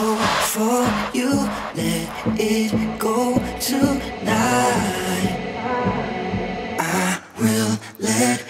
for you. Let it go tonight. I will let